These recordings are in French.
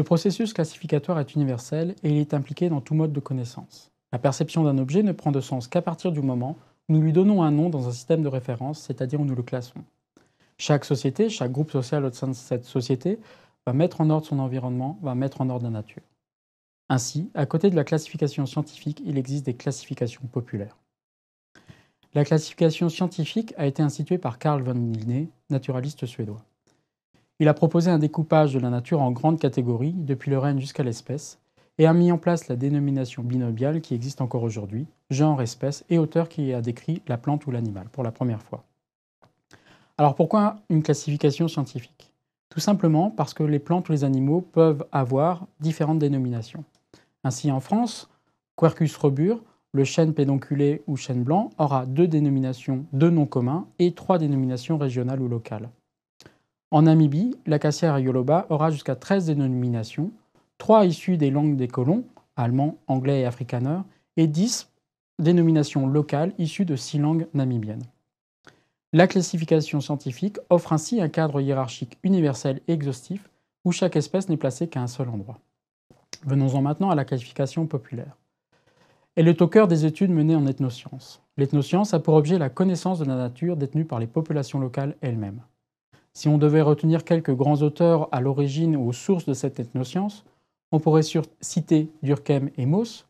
Le processus classificatoire est universel et il est impliqué dans tout mode de connaissance. La perception d'un objet ne prend de sens qu'à partir du moment où nous lui donnons un nom dans un système de référence, c'est-à-dire où nous le classons. Chaque société, chaque groupe social au sein de cette société va mettre en ordre son environnement, va mettre en ordre la nature. Ainsi, à côté de la classification scientifique, il existe des classifications populaires. La classification scientifique a été instituée par Carl von Linné, naturaliste suédois. Il a proposé un découpage de la nature en grandes catégories, depuis le règne jusqu'à l'espèce, et a mis en place la dénomination binomiale qui existe encore aujourd'hui, genre, espèce et auteur qui a décrit la plante ou l'animal pour la première fois. Alors pourquoi une classification scientifique? Tout simplement parce que les plantes ou les animaux peuvent avoir différentes dénominations. Ainsi, en France, Quercus robur, le chêne pédonculé ou chêne blanc, aura deux dénominations, deux noms communs et trois dénominations régionales ou locales. En Namibie, l'acacia rayoloba aura jusqu'à 13 dénominations, trois issues des langues des colons, allemand, anglais et afrikaner, et 10 dénominations locales issues de six langues namibiennes. La classification scientifique offre ainsi un cadre hiérarchique universel et exhaustif où chaque espèce n'est placée qu'à un seul endroit. Venons-en maintenant à la qualification populaire. Elle est au cœur des études menées en ethnosciences. L'ethnoscience a pour objet la connaissance de la nature détenue par les populations locales elles-mêmes. Si on devait retenir quelques grands auteurs à l'origine ou aux sources de cette ethnoscience, on pourrait citer Durkheim et Mauss,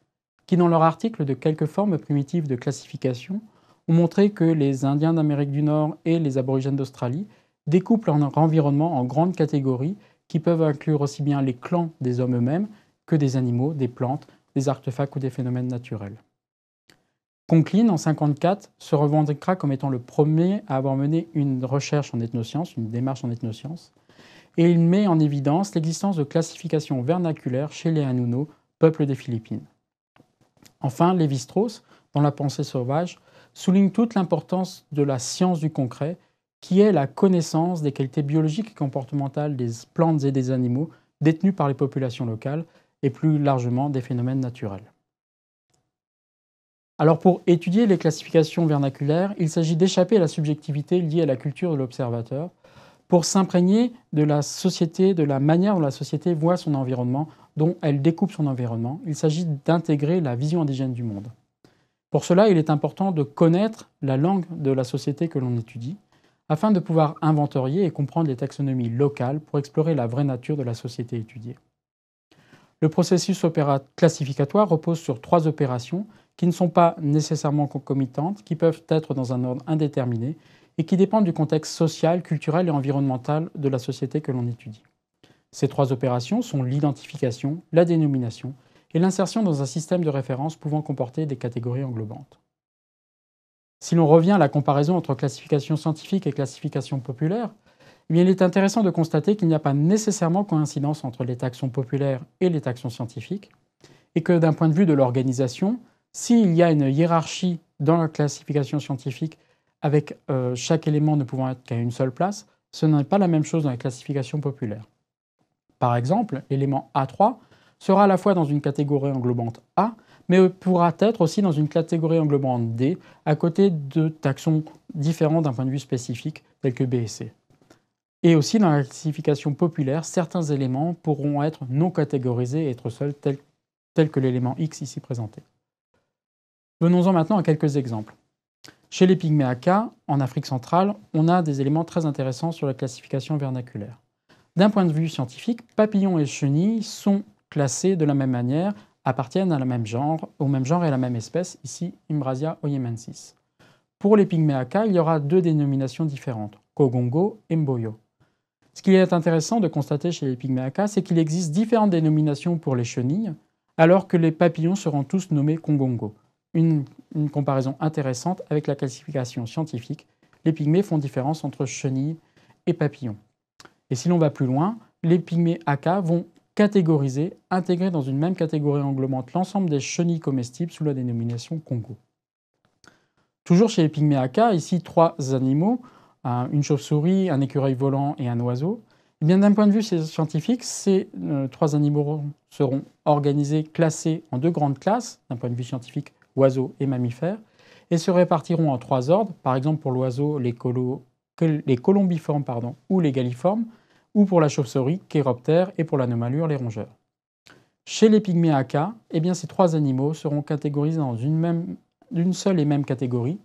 qui dans leur article de quelques formes primitives de classification ont montré que les Indiens d'Amérique du Nord et les aborigènes d'Australie découpent leur environnement en grandes catégories qui peuvent inclure aussi bien les clans des hommes eux-mêmes que des animaux, des plantes, des artefacts ou des phénomènes naturels. Conklin, en 1954, se revendiquera comme étant le premier à avoir mené une recherche en ethnosciences, une démarche en ethnosciences, et il met en évidence l'existence de classifications vernaculaires chez les Hanuno, peuple des Philippines. Enfin, Lévi-Strauss, dans La pensée sauvage, souligne toute l'importance de la science du concret, qui est la connaissance des qualités biologiques et comportementales des plantes et des animaux détenus par les populations locales, et plus largement des phénomènes naturels. Alors pour étudier les classifications vernaculaires, il s'agit d'échapper à la subjectivité liée à la culture de l'observateur pour s'imprégner de la société, de la manière dont la société voit son environnement, dont elle découpe son environnement. Il s'agit d'intégrer la vision indigène du monde. Pour cela, il est important de connaître la langue de la société que l'on étudie, afin de pouvoir inventorier et comprendre les taxonomies locales pour explorer la vraie nature de la société étudiée. Le processus classificatoire repose sur trois opérations qui ne sont pas nécessairement concomitantes, qui peuvent être dans un ordre indéterminé et qui dépendent du contexte social, culturel et environnemental de la société que l'on étudie. Ces trois opérations sont l'identification, la dénomination et l'insertion dans un système de référence pouvant comporter des catégories englobantes. Si l'on revient à la comparaison entre classification scientifique et classification populaire, eh il est intéressant de constater qu'il n'y a pas nécessairement coïncidence entre les taxons populaires et les taxons scientifiques, et que d'un point de vue de l'organisation, s'il y a une hiérarchie dans la classification scientifique avec euh, chaque élément ne pouvant être qu'à une seule place, ce n'est pas la même chose dans la classification populaire. Par exemple, l'élément A3 sera à la fois dans une catégorie englobante A, mais pourra être aussi dans une catégorie englobante D, à côté de taxons différents d'un point de vue spécifique, tels que B et C. Et aussi dans la classification populaire, certains éléments pourront être non catégorisés et être seuls, tels, que l'élément X ici présenté. Venons-en maintenant à quelques exemples. Chez les pygméacas, en Afrique centrale, on a des éléments très intéressants sur la classification vernaculaire. D'un point de vue scientifique, papillons et chenilles sont classés de la même manière, appartiennent à la même genre, au même genre et à la même espèce, ici Imbrasia oyemensis. Pour les pygméacas, il y aura deux dénominations différentes, Kogongo et Mboyo. Ce qui est intéressant de constater chez les pygméacas, c'est qu'il existe différentes dénominations pour les chenilles, alors que les papillons seront tous nommés Kongongo. Une, comparaison intéressante avec la classification scientifique. Les pygmées font différence entre chenilles et papillons. Et si l'on va plus loin, les pygmées aka vont catégoriser, intégrer dans une même catégorie englobante l'ensemble des chenilles comestibles sous la dénomination Congo. Toujours chez les pygmées aka, ici trois animaux une chauve-souris, un écureuil volant et un oiseau. Eh bien, d'un point de vue scientifique, ces euh, trois animaux seront organisés, classés en deux grandes classes, d'un point de vue scientifique, oiseaux et mammifères, et se répartiront en trois ordres. Par exemple, pour l'oiseau, les, colombiformes ou les galliformes ou pour la chauve-souris, Kéroptère, et pour l'anomalure, les rongeurs. Chez les pygmées eh bien, ces trois animaux seront catégorisés dans une, même, seule et même catégorie,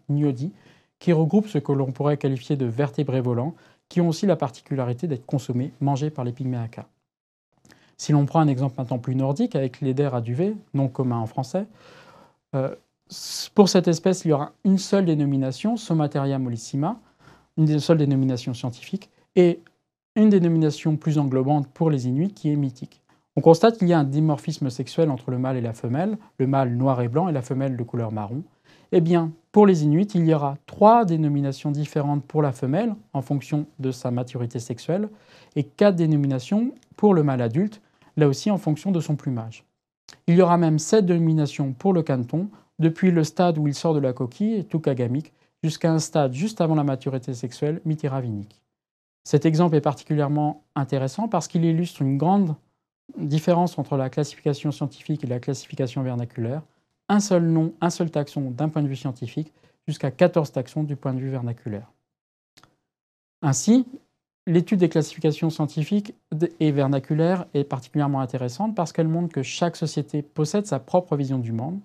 qui regroupe ce que l'on pourrait qualifier de vertébrés volants, qui ont aussi la particularité d'être consommés, mangés par les pygmées Si l'on prend un exemple maintenant plus nordique avec l'Eder à duvet, non commun en français, euh, pour cette espèce, il y aura une seule dénomination, Somateria mollissima, une seule dénomination scientifique, et une dénomination plus englobante pour les Inuits qui est mythique. On constate qu'il y a un dimorphisme sexuel entre le mâle et la femelle, le mâle noir et blanc et la femelle de couleur marron. Eh bien, pour les Inuits, il y aura trois dénominations différentes pour la femelle en fonction de sa maturité sexuelle et quatre dénominations pour le mâle adulte, là aussi en fonction de son plumage. Il y aura même sept dénominations pour le canton, depuis le stade où il sort de la coquille, tukagamique, jusqu'à un stade juste avant la maturité sexuelle, mitiravinique. Cet exemple est particulièrement intéressant parce qu'il illustre une grande différence entre la classification scientifique et la classification vernaculaire. Un seul nom, un seul taxon d'un point de vue scientifique, jusqu'à 14 taxons du point de vue vernaculaire. Ainsi, l'étude des classifications scientifiques et vernaculaires est particulièrement intéressante parce qu'elle montre que chaque société possède sa propre vision du monde,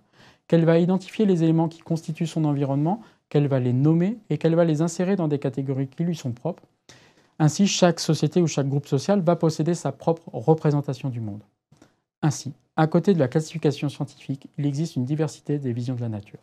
qu'elle va identifier les éléments qui constituent son environnement, qu'elle va les nommer et qu'elle va les insérer dans des catégories qui lui sont propres, ainsi, chaque société ou chaque groupe social va posséder sa propre représentation du monde. Ainsi, à côté de la classification scientifique, il existe une diversité des visions de la nature.